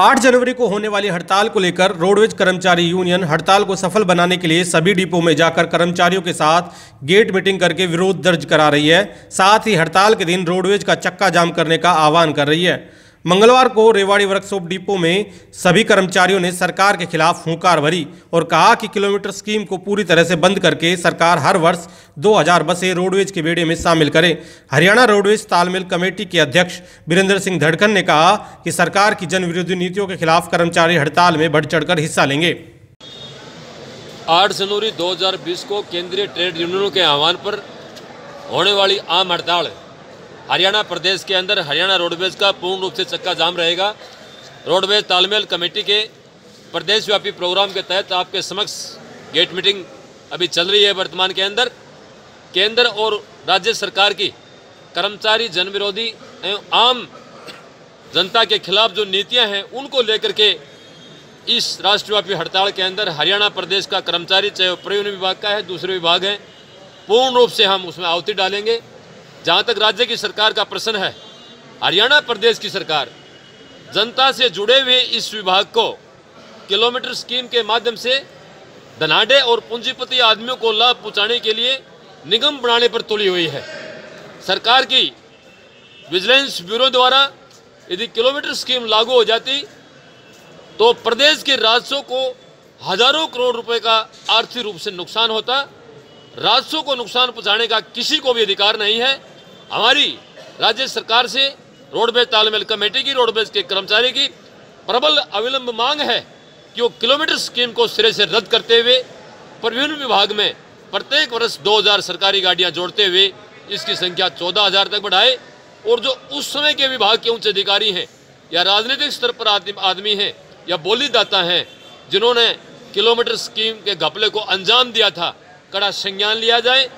8 जनवरी को होने वाली हड़ताल को लेकर रोडवेज़ कर्मचारी यूनियन हड़ताल को सफल बनाने के लिए सभी डिपो में जाकर कर्मचारियों के साथ गेट मीटिंग करके विरोध दर्ज करा रही है। साथ ही हड़ताल के दिन रोडवेज़ का चक्का जाम करने का आह्वान कर रही है। मंगलवार को रेवाड़ी वर्कशॉप डिपो में सभी कर्मचारियों ने सरकार के खिलाफ हुंकार भरी और कहा कि किलोमीटर स्कीम को पूरी तरह से बंद करके सरकार हर वर्ष 2000 बसें रोडवेज़ के बेड़े में शामिल करे। हरियाणा रोडवेज़ तालमेल कमेटी के अध्यक्ष वीरेंद्र सिंह धड़कन ने कहा कि सरकार की जन विरोधी नीतियों के खिलाफ कर्मचारी हड़ताल में बढ़ चढ़कर हिस्सा लेंगे। आठ जनवरी 2020 को केंद्रीय ट्रेड यूनियनों के आह्वान पर होने वाली आम हड़ताल हरियाणा प्रदेश के अंदर हरियाणा रोडवेज़ का पूर्ण रूप से चक्का जाम रहेगा। रोडवेज़ तालमेल कमेटी के प्रदेशव्यापी प्रोग्राम के तहत आपके समक्ष गेट मीटिंग अभी चल रही है वर्तमान के अंदर। केंद्र और राज्य सरकार की कर्मचारी जनविरोधी एवं आम जनता के खिलाफ जो नीतियाँ हैं, उनको लेकर के इस राष्ट्रव्यापी हड़ताल के अंदर हरियाणा प्रदेश का कर्मचारी चाहे वो परिवहन विभाग का है, दूसरे विभाग हैं, पूर्ण रूप से हम उसमें आवती डालेंगे। जहाँ तक राज्य की सरकार का प्रश्न है, हरियाणा प्रदेश की सरकार जनता से जुड़े हुए इस विभाग को किलोमीटर स्कीम के माध्यम से धनाढ़े और पूंजीपति आदमियों को लाभ पहुँचाने के लिए निगम बनाने पर तुली हुई है। सरकार की विजिलेंस ब्यूरो द्वारा यदि किलोमीटर स्कीम लागू हो जाती तो प्रदेश के राजस्व को हज़ारों करोड़ रुपए का आर्थिक रूप से नुकसान होता। राजस्व को नुकसान पहुँचाने का किसी को भी अधिकार नहीं है। हमारी राज्य सरकार से रोडवेज़ तालमेल कमेटी की रोडवेज़ के कर्मचारी की प्रबल अविलंब मांग है कि वो किलोमीटर स्कीम को सिरे से रद्द करते हुए परिवहन विभाग में प्रत्येक वर्ष 2000 सरकारी गाड़ियाँ जोड़ते हुए इसकी संख्या 14000 तक बढ़ाए और जो उस समय के विभाग के उच्च अधिकारी हैं या राजनीतिक स्तर पर आदमी हैं या बोलीदाता हैं, जिन्होंने किलोमीटर स्कीम के घपले को अंजाम दिया था, कड़ा संज्ञान लिया जाए।